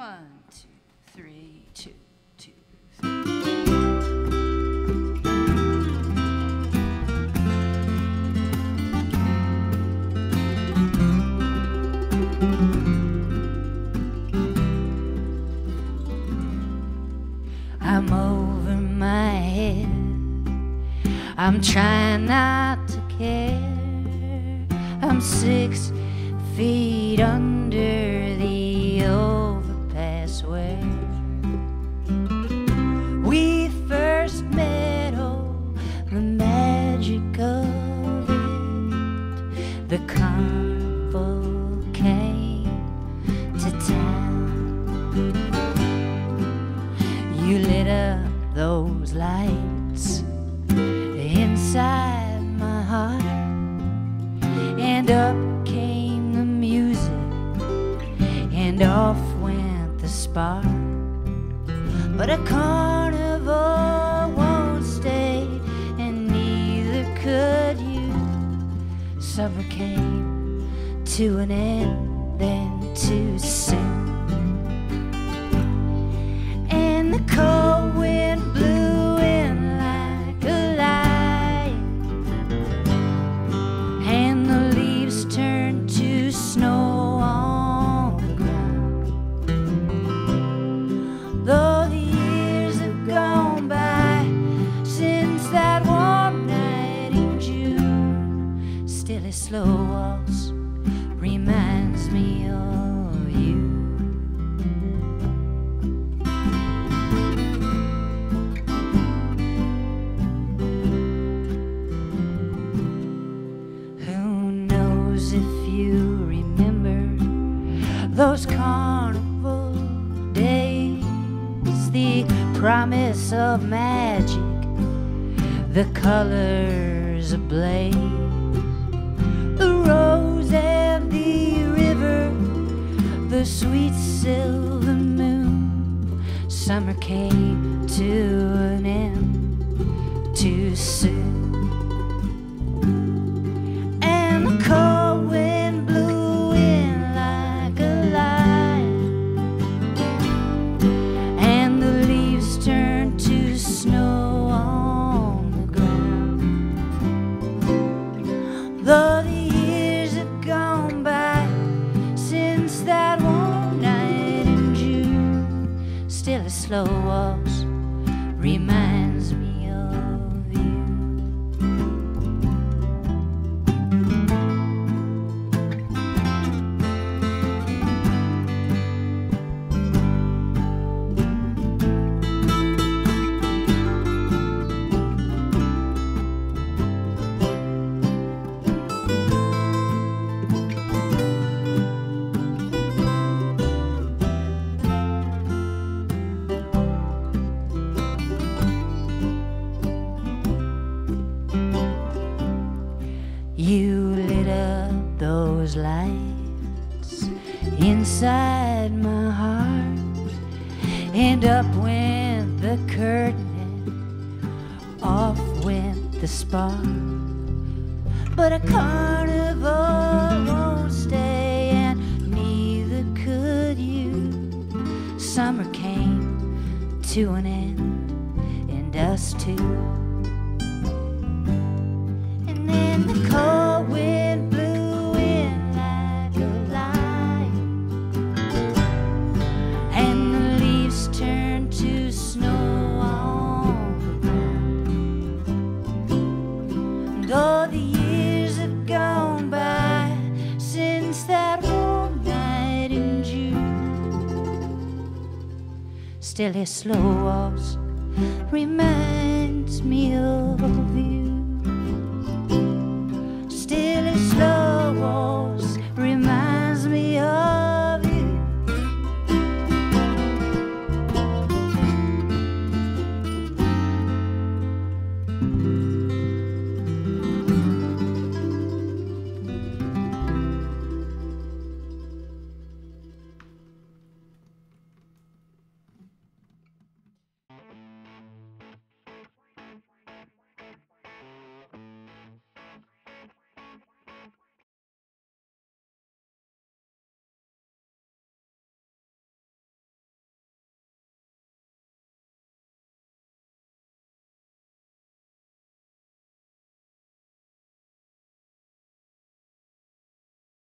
One, two, three, two, two, three. I'm over my head. I'm trying not to care. I'm six feet under The carnival came to town. You lit up those lights inside my heart, and up came the music, and off went the spark. But a carnival Summer came to an end, then too soon. And the cold slow waltz reminds me of you. Who knows if you remember those carnival days, the promise of magic, the colors ablaze, the sweet silver moon. Summer came to an end too soon. Slow waltz reminds You lit up those lights inside my heart, and up went the curtain, off went the spark. But a carnival won't stay, and neither could you. Summer came to an end, and us too. And then the Still, his slow waltz reminds me of you.